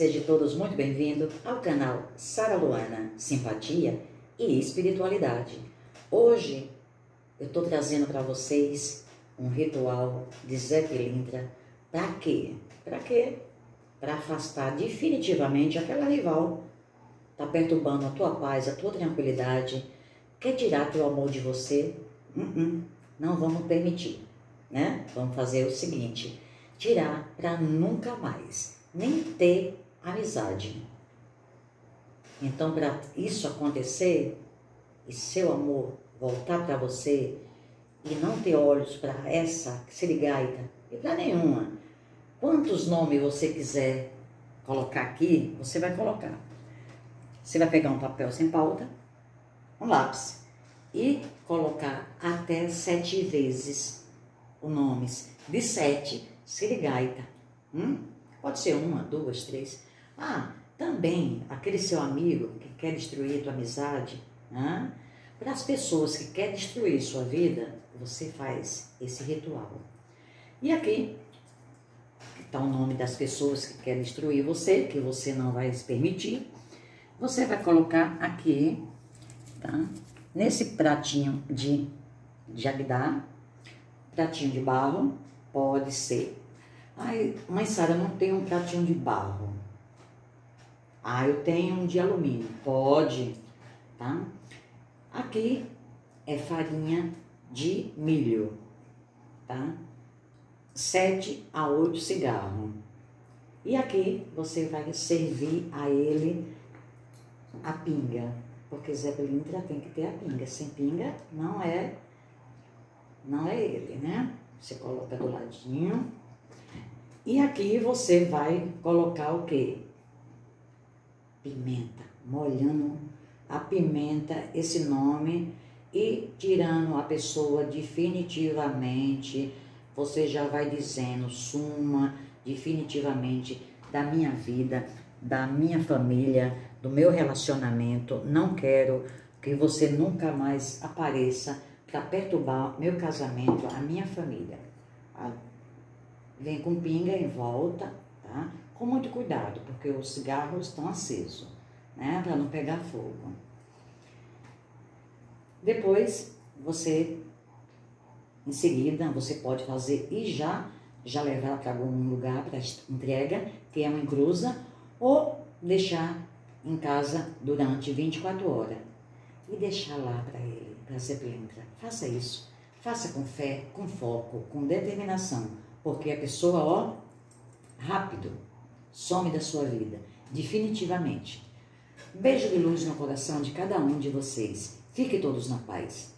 Sejam todos muito bem-vindos ao canal Sara Luana Simpatia e Espiritualidade. Hoje eu estou trazendo para vocês um ritual de Zé Pilintra. Para quê? Para quê? Para afastar definitivamente aquela rival. Está perturbando a tua paz, a tua tranquilidade. Quer tirar teu amor de você? Uh -uh. Não vamos permitir, né? Vamos fazer o seguinte: tirar para nunca mais nem ter amizade. Então, para isso acontecer e seu amor voltar para você e não ter olhos para essa sirigaita e para nenhuma, quantos nomes você quiser colocar aqui, você vai colocar. Você vai pegar um papel sem pauta, um lápis e colocar até sete vezes os nomes de sete sirigaita. Hum? Pode ser uma, duas, três. Ah, também aquele seu amigo que quer destruir tua amizade, né? para as pessoas que querem destruir sua vida, você faz esse ritual. E aqui está o nome das pessoas que querem destruir você, que você não vai se permitir. Você vai colocar aqui, tá? Nesse pratinho de, de agdá, pratinho de barro, pode ser Ai, mãe Sara, não tem um pratinho de barro. Ah, eu tenho um de alumínio. Pode, tá? Aqui é farinha de milho, tá? Sete a oito cigarros. E aqui você vai servir a ele a pinga, porque Zé Belintra tem que ter a pinga. Sem pinga não é, não é ele, né? Você coloca do ladinho e aqui você vai colocar o quê? Pimenta, molhando a pimenta, esse nome, e tirando a pessoa definitivamente, você já vai dizendo, suma definitivamente da minha vida, da minha família, do meu relacionamento, não quero que você nunca mais apareça para perturbar meu casamento, a minha família. Vem com pinga em volta, tá? Com muito cuidado, porque os cigarros estão acesos, né? Para não pegar fogo. Depois, você, em seguida, você pode fazer e já, já levar para algum lugar para entrega, que é uma encruza, ou deixar em casa durante 24 horas e deixar lá para ele, para ser plintra. Faça isso. Faça com fé, com foco, com determinação porque a pessoa, ó, rápido, some da sua vida, definitivamente. Beijo de luz no coração de cada um de vocês. Fiquem todos na paz.